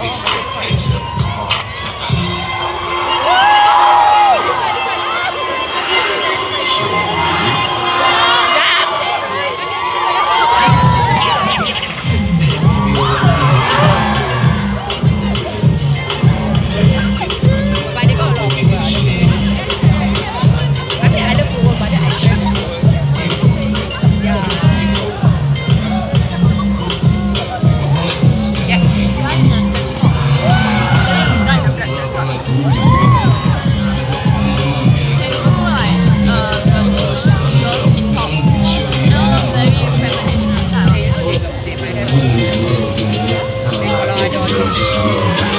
just a little i don't your